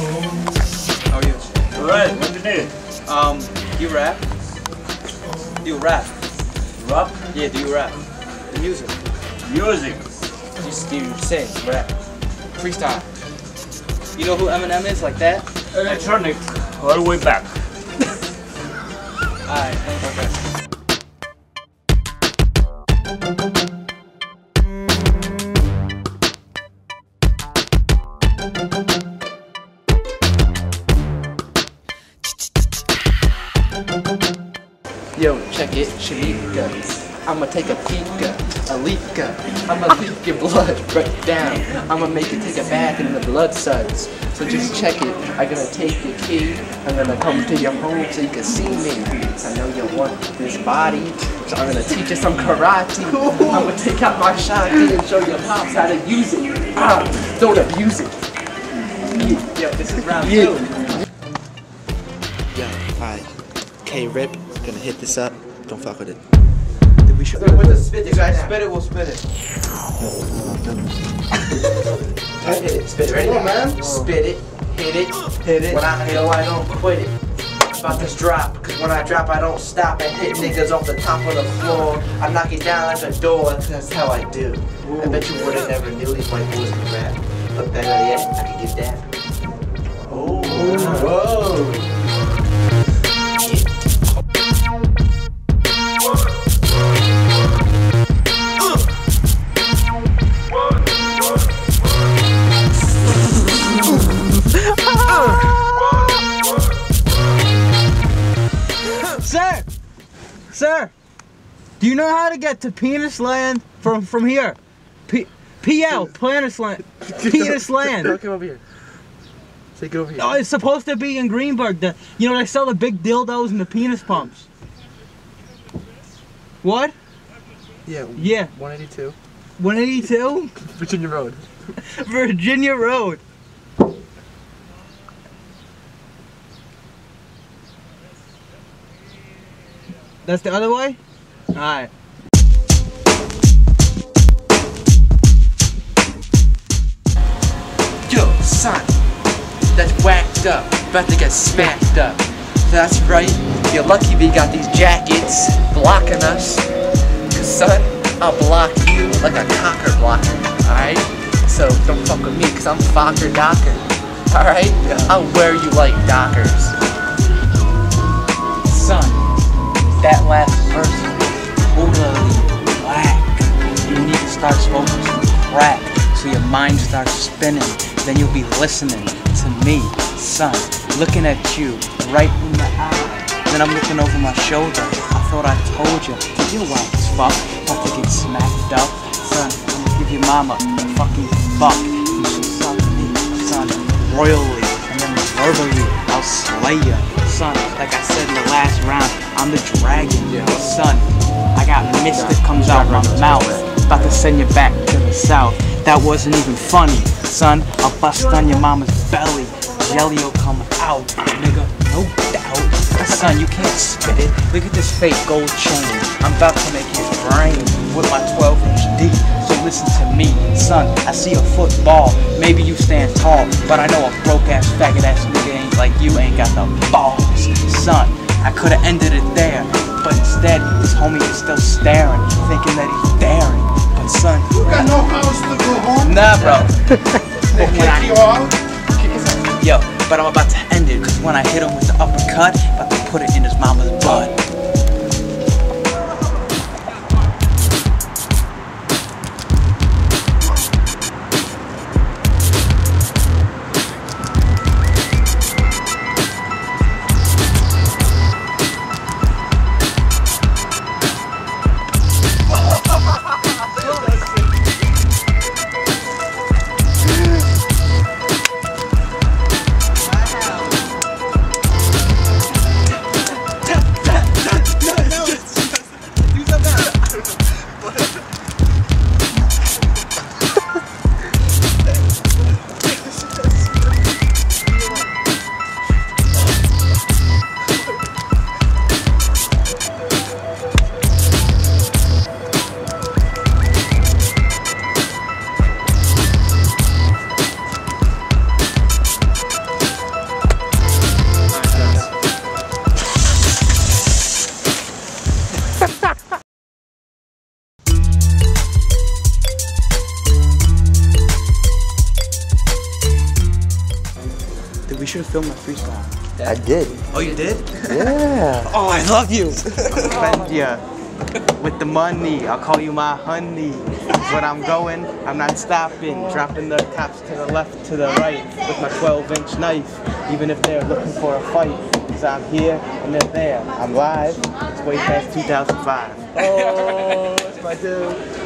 How are you? Alright, what you need? Um, do you rap? Do you rap? Rap? Yeah, do you rap? The music. Music. Just do you sing, rap. Freestyle. You know who Eminem is like that? Electronic. All the way back. Alright, Yo, check it, Shamika. I'ma take a peek, a leak. I'ma leak your blood right down. I'ma make you take a bath in the blood suds. So just check it. I'm gonna take your key. I'm gonna come to your home so you can see me. I know you want this body, so I'm gonna teach you some karate. I'm gonna take out my shotgun and show your pops how to use it. Ah, don't abuse it. Yeah, yo, this is round two. Yo, hi. K Rip, gonna hit this up. Don't fuck with it. We should with the spit it. Guys, spit it, we'll spit it. I hit it, spit it. Ready? man. Spit it, hit it, hit it. When I hit it, I don't quit it. About this drop, cause when I drop, I don't stop and hit niggas off the top of the floor. I knock it down like a door, that's how I do. I bet you would've never knew these white boys could rap. But better yet, I could get that. Do you know how to get to Penis Land from from here? P PL, Penis Land. Penis Land. come over here. Take it over here. Oh, it's supposed to be in Greenburgh. The, you know, they sell the big dildos and the penis pumps. What? Yeah, Yeah. 182. 182? Virginia Road. Virginia Road. That's the other way? Alright. Yo, son, that's whacked up, about to get smacked up. That's right, you're lucky we got these jackets blocking us. Cause son, I'll block you like a cocker blocker, alright? So don't fuck with me, cause I'm Fokker Docker, alright? I'll wear you like Dockers. Son, that last verse, mind starts spinning. Then you'll be listening to me, son, looking at you right in the eye. Then I'm looking over my shoulder. I thought I told you you're wild as fuck, about to get smacked up. Son, I'm gonna give your mama a fucking fuck. You should suck me, son, royally, and then verbally, I'll slay ya. Son, like I said in the last round, I'm the dragon, son. I got mist that comes out my mouth, about to send you back to the south. That wasn't even funny, son. I'll bust on your mama's belly. Jelly will come out, nigga, no doubt. Son, you can't spit it. Look at this fake gold chain. I'm about to make his brain with my 12 inch D. So listen to me, son. I see a football. Maybe you stand tall, but I know a broke ass faggot ass nigga ain't like you ain't got the balls, son. I could have ended it there, but instead this homie is still staring, thinking that he's daring. Son, You got no house to go home. nah, bro. Oh they kick you out. Yo, but I'm about to end it, cause when I hit him with the uppercut, about to put it in his mama's butt. Should have filmed my freestyle. I did. Oh, you did? Yeah. Oh, I love you. Spend ya with the money. I'll call you my honey. When I'm going, I'm not stopping. Dropping the cops to the left, to the right with my 12 inch knife. Even if they're looking for a fight. Cause I'm here and they're there. I'm live. It's way past 2005. Oh, that's my dude.